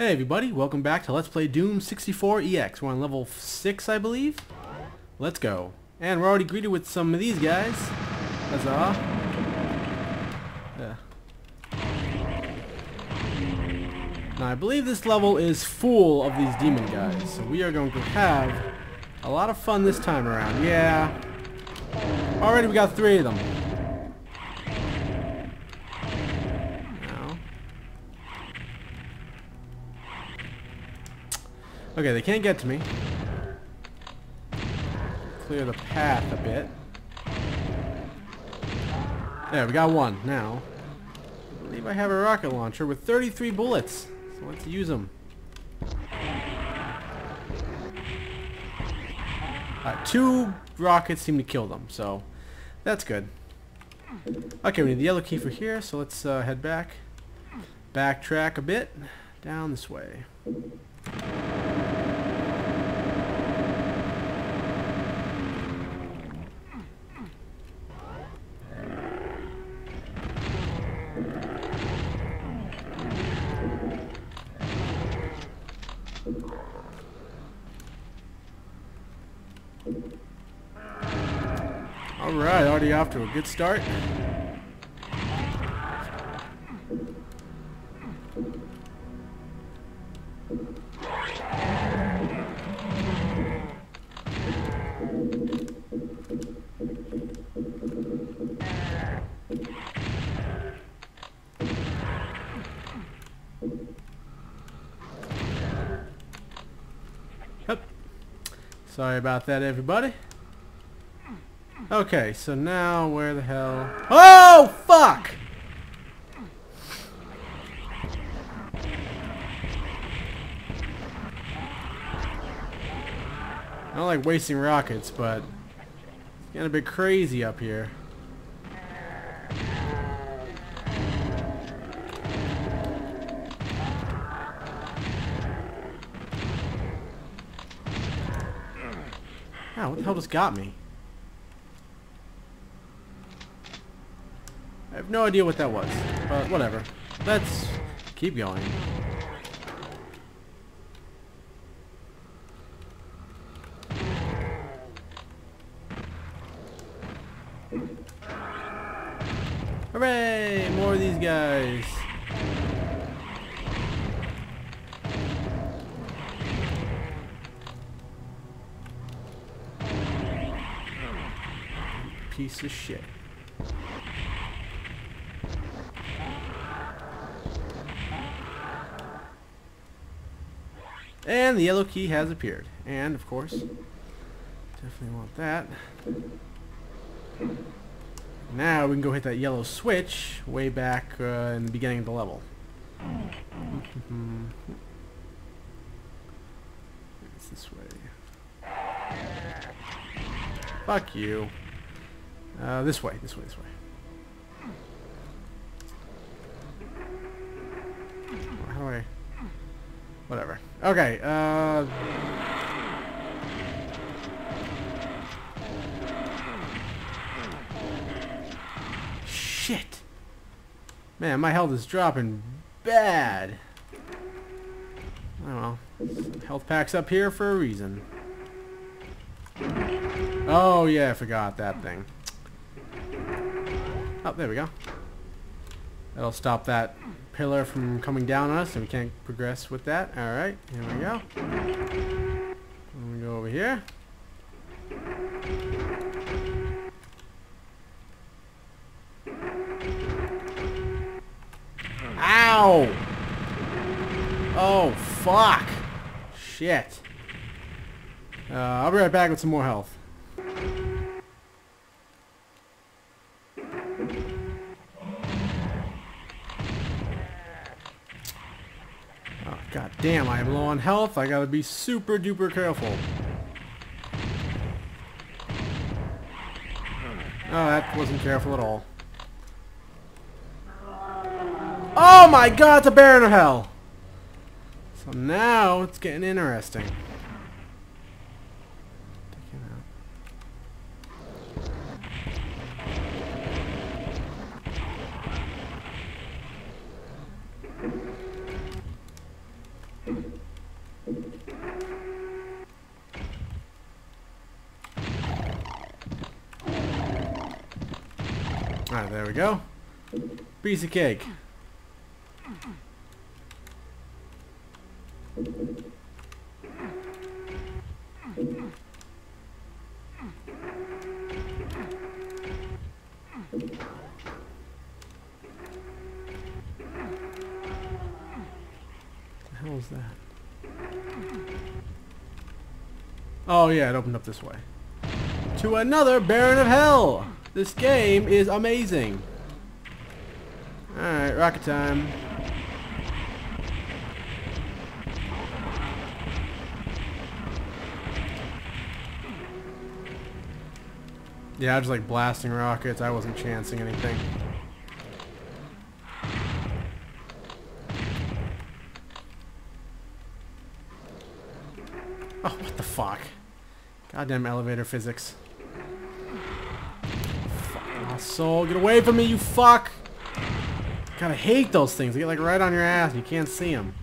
Hey everybody, welcome back to Let's Play Doom 64 EX. We're on level 6, I believe. Let's go. And we're already greeted with some of these guys. Huzzah. Yeah. Now I believe this level is full of these demon guys, so we are going to have a lot of fun this time around. Yeah. Already we got three of them. Now. Okay, they can't get to me. Clear the path a bit. There, we got one. Now, I believe I have a rocket launcher with 33 bullets. So let's use them. Uh, two rockets seem to kill them, so that's good. Okay, we need the yellow key for here, so let's uh, head back. Backtrack a bit. Down this way. Alright, already off to a good start. Sorry about that, everybody. Okay, so now where the hell... Oh, fuck! I don't like wasting rockets, but it's getting a bit crazy up here. Ow, what the hell just got me? I have no idea what that was, but whatever. Let's keep going. Hooray! More of these guys. Piece of shit. And the yellow key has appeared. And, of course, definitely want that. Now we can go hit that yellow switch way back uh, in the beginning of the level. it's this way. Fuck you. Uh, this way, this way, this way. How do I... Whatever. Okay, uh... Shit! Man, my health is dropping bad. Oh well. Health packs up here for a reason. Oh yeah, I forgot that thing. Oh, there we go. That'll stop that pillar from coming down on us and we can't progress with that. Alright, here we go. Let me go over here. Ow! Oh, fuck! Shit. Uh, I'll be right back with some more health. God damn, I am low on health. I gotta be super duper careful. Oh, that wasn't careful at all. Oh my god, it's a Baron of Hell! So now it's getting interesting. There we go. Piece of cake. the hell is that? Oh yeah, it opened up this way. To another Baron of Hell! This game is amazing. Alright, rocket time. Yeah, I was like blasting rockets. I wasn't chancing anything. Oh, what the fuck? Goddamn elevator physics. Soul, get away from me, you fuck! God, I hate those things. They get like right on your ass and you can't see them.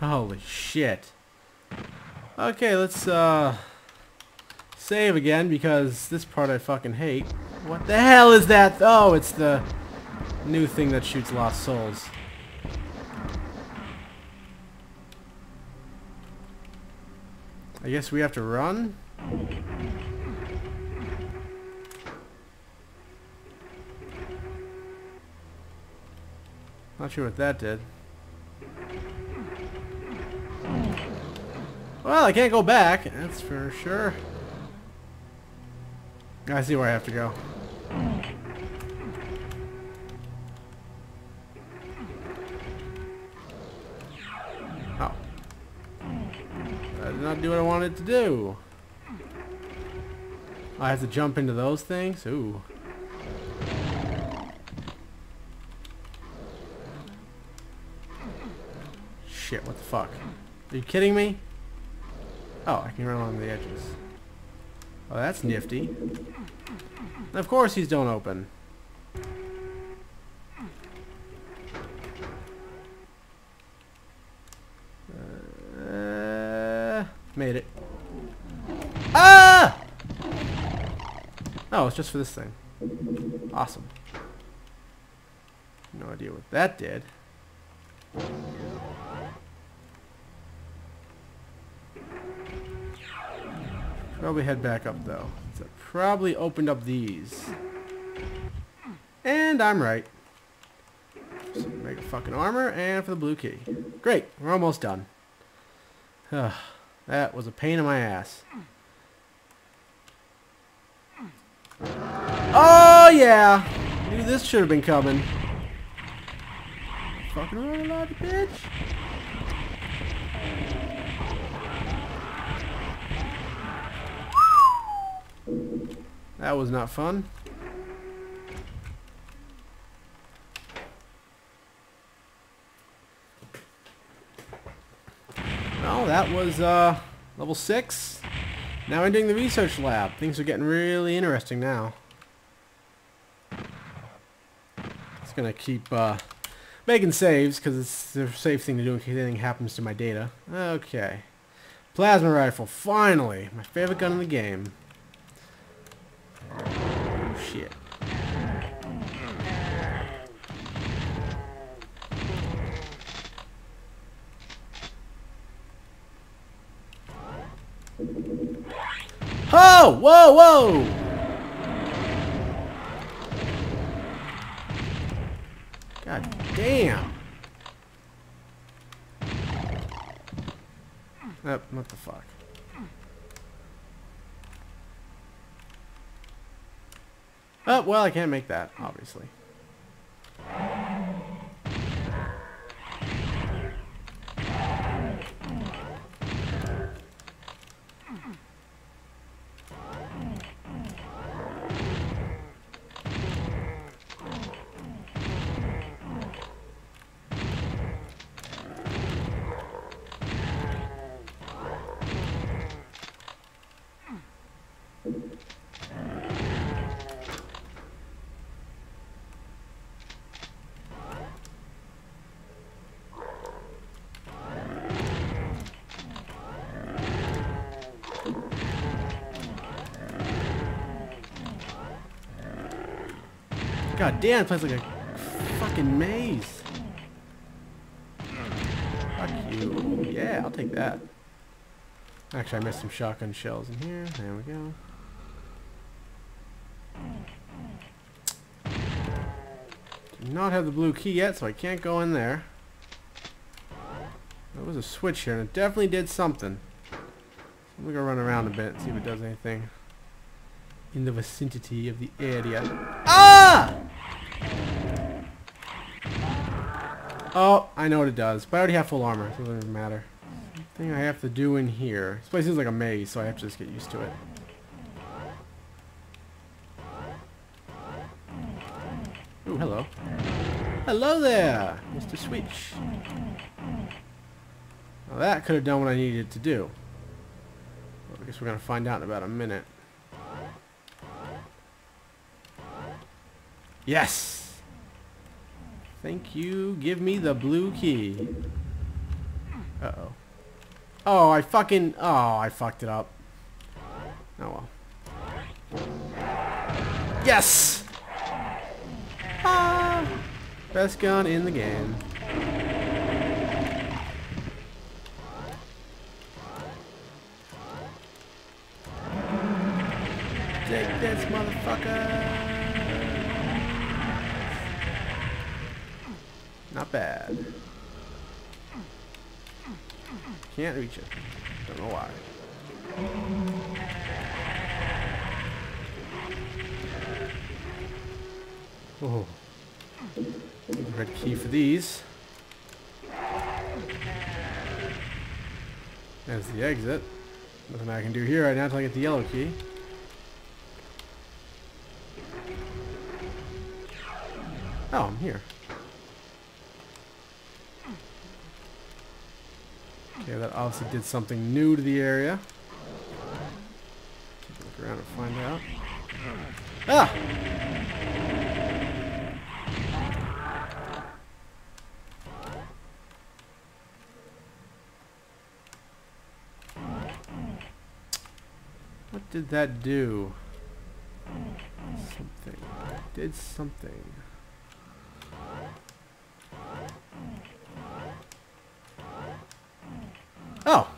Holy shit. Okay, let's uh save again because this part I fucking hate. What the hell is that? Oh, it's the new thing that shoots lost souls. I guess we have to run? Not sure what that did. Well, I can't go back, that's for sure. I see where I have to go. Oh. I did not do what I wanted to do. I have to jump into those things? Ooh. Shit, what the fuck? Are you kidding me? Oh, I can run along the edges. Oh, that's nifty. Of course these don't open. Uh, made it. Ah! Oh, it's just for this thing. Awesome. No idea what that did. Probably head back up though. So probably opened up these. And I'm right. Make a fucking armor and for the blue key. Great, we're almost done. that was a pain in my ass. Oh yeah! Knew this should have been coming. Fucking run a lot, bitch. That was not fun. Well, that was uh, level 6. Now I'm doing the research lab. Things are getting really interesting now. It's going to keep uh, making saves because it's the safe thing to do in case anything happens to my data. Okay. Plasma rifle, finally! My favorite gun in the game. Oh, shit. Oh! Whoa, whoa! God damn! Oh, what the fuck? Oh, well, I can't make that, obviously. God damn, it plays like a fucking maze. Fuck you. Yeah, I'll take that. Actually, I missed some shotgun shells in here. There we go. Do not have the blue key yet, so I can't go in there. There was a switch here, and it definitely did something. I'm gonna go run around a bit and see if it does anything in the vicinity of the area. Ah! Oh, I know what it does, but I already have full armor, so it doesn't matter. Thing I have to do in here. This place is like a maze, so I have to just get used to it. Ooh, hello. Hello there, Mr. Switch. Well, that could have done what I needed to do. Well, I guess we're going to find out in about a minute. Yes! Thank you. Give me the blue key. Uh-oh. Oh, I fucking... Oh, I fucked it up. Oh, well. Yes! Ah! Best gun in the game. Take this, motherfucker! Bad. Can't reach it. Don't know why. Oh. Red key for these. There's the exit. Nothing I can do here right now until I get the yellow key. Oh, I'm here. Okay, that obviously did something new to the area. Look around and find out. Ah! What did that do? Something. Did something. Oh!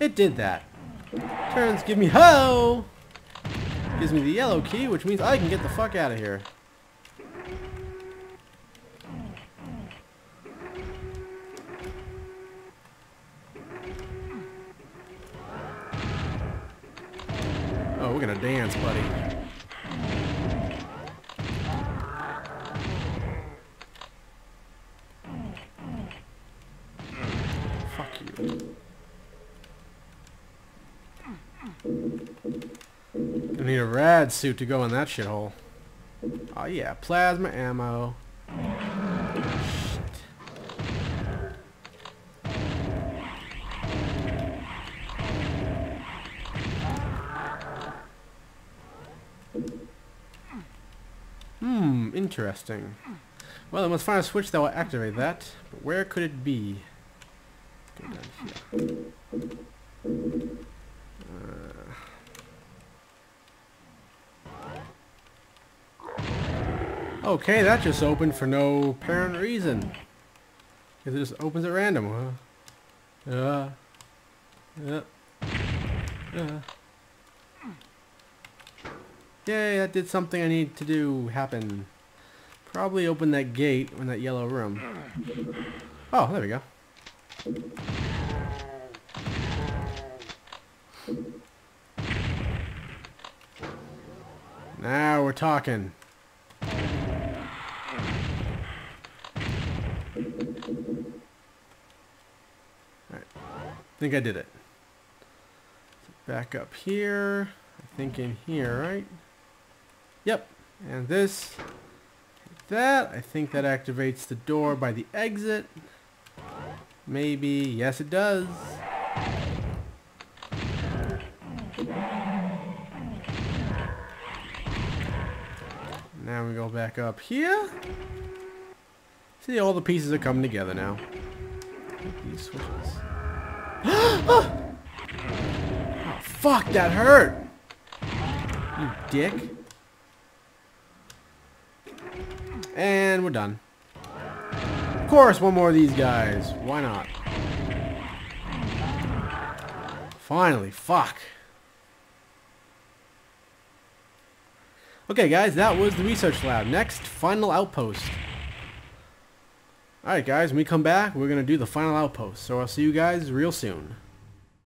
It did that. Turns give me ho! Gives me the yellow key, which means I can get the fuck out of here. Oh, we're gonna dance, buddy. Fuck you. I suit to go in that shithole. Oh yeah, plasma ammo. Hmm, interesting. Well, I must find a switch that will activate that. But where could it be? Go down here. Uh, okay, that just opened for no apparent reason. It just opens at random, huh? Uh, uh, uh. Yay, that did something I need to do happen. Probably open that gate in that yellow room. Oh, there we go. Now we're talking. I think I did it. Back up here. I think in here, right? Yep. And this. That. I think that activates the door by the exit. Maybe. Yes, it does. Now we go back up here. See, all the pieces are coming together now. These switches. Oh, fuck, that hurt! You dick. And we're done. Of course, one more of these guys. Why not? Finally, fuck. Okay, guys, that was the research lab. Next, final outpost. Alright, guys, when we come back, we're going to do the final outpost. So I'll see you guys real soon.